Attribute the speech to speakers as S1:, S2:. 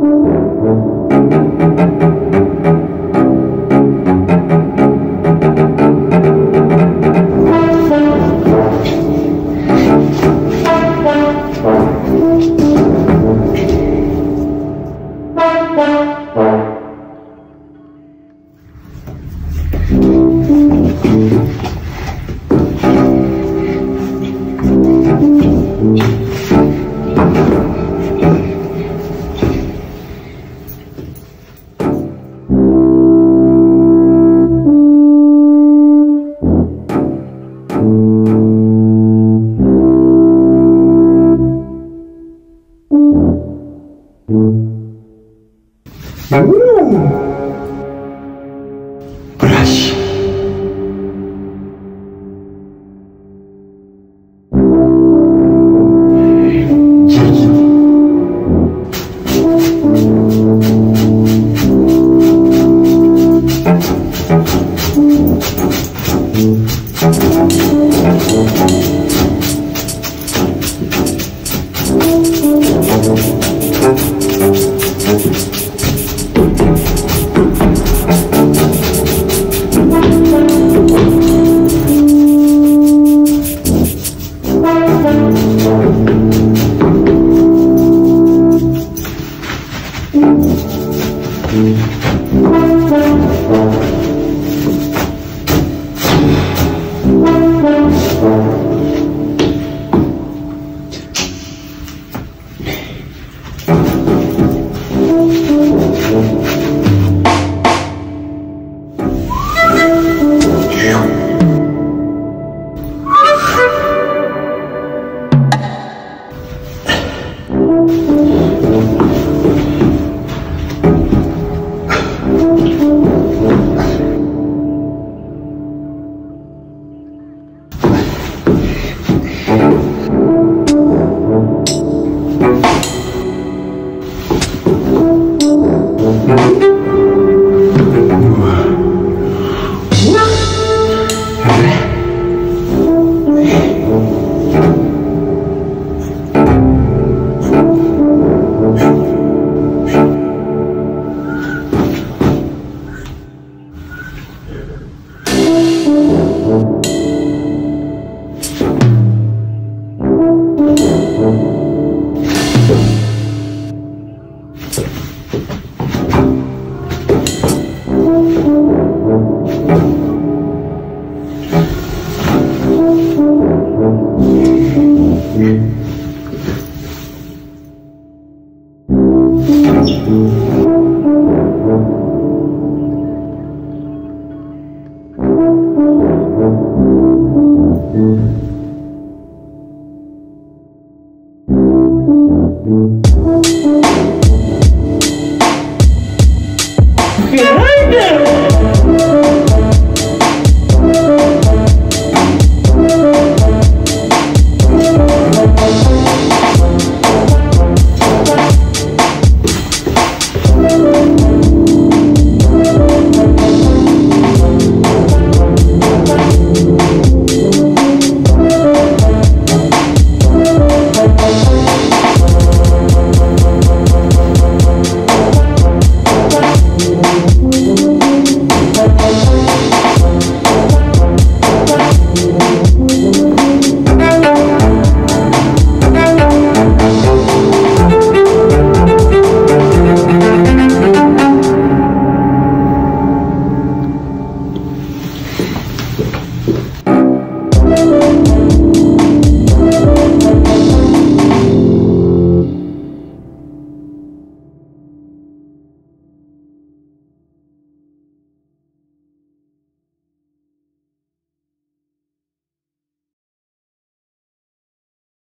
S1: Thank mm -hmm. you. ¡Uh! thank you Good idea.